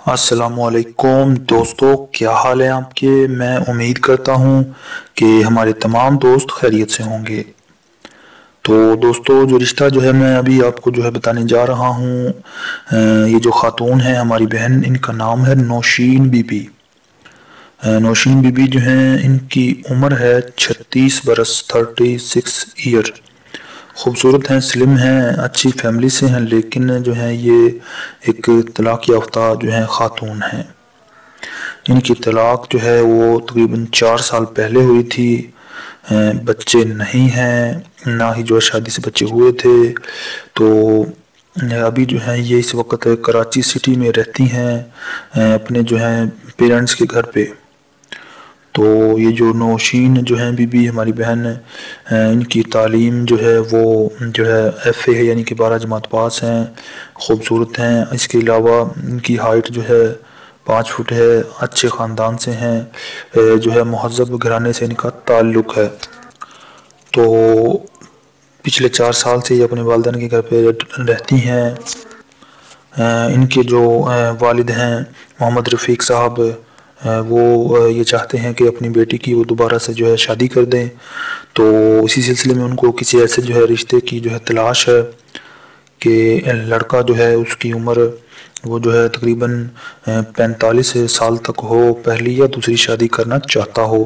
असलकुम दोस्तों, क्या हाल है आपके? मैं उम्मीद करता हूँ कि हमारे तमाम दोस्त खैरियत से होंगे। तो दोस्तों, जो रिश्ता जो है, मैं अभी आपको जो है बताने जा रहा हूँ ये जो ख़ातून है हमारी बहन, इनका नाम है नौशीन बीबी। नौशीन बीबी जो हैं, इनकी उम्र है छत्तीस बरस थर्टी सिक्स ईयर खूबसूरत हैं स्लिम हैं, अच्छी फैमिली से हैं, लेकिन जो है ये एक तलाक़ याफ्ता जो है ख़ातून हैं। इनकी तलाक़ जो है वो तकरीबन चार साल पहले हुई थी। बच्चे नहीं हैं, ना ही जो है शादी से बच्चे हुए थे। तो अभी जो है ये इस वक्त कराची सिटी में रहती हैं अपने जो हैं पेरेंट्स के घर पे। तो ये जो नौशीन जो हैं बीबी, हमारी बहन इनकी तालीम जो है वो जो है एफ़ ए है, यानी कि बारह जमात पास हैं, ख़ूबसूरत हैं। इसके अलावा इनकी हाइट जो है पाँच फुट है, अच्छे ख़ानदान से हैं जो है महजब घराने से इनका ताल्लुक़ है। तो पिछले चार साल से ये अपने वालदेन के घर पे रहती हैं। इनके जो वालिद हैं, मोहम्मद रफ़ीक साहब वो ये चाहते हैं कि अपनी बेटी की वो दोबारा से जो है शादी कर दें। तो इसी सिलसिले में उनको किसी ऐसे जो है रिश्ते की जो है तलाश है कि लड़का जो है उसकी उम्र वो जो है तकरीबन पैंतालीस साल तक हो, पहली या दूसरी शादी करना चाहता हो।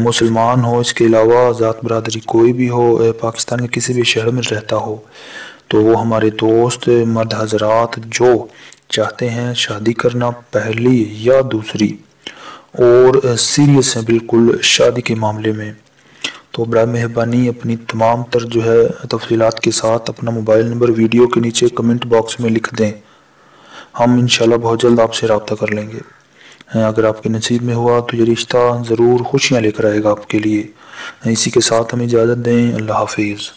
मुसलमान हो, इसके अलावा ज़ात बरदरी कोई भी हो पाकिस्तान के किसी भी शहर में रहता हो। तो वो हमारे दोस्त, मर्द हजरात, जो चाहते हैं शादी करना पहली या दूसरी, और सीरियस हैं बिल्कुल शादी के मामले में। तो बड़ा मेहरबानी अपनी तमाम तर जो है तफसीत के साथ अपना मोबाइल नंबर वीडियो के नीचे कमेंट बॉक्स में लिख दें। हम इन बहुत जल्द आपसे रबता कर लेंगे। अगर आपके नसीब में हुआ तो ये रिश्ता ज़रूर खुशियाँ लेकर आएगा आपके लिए। इसी के साथ हमें इजाज़त दें। अल्लाह हाफिज़।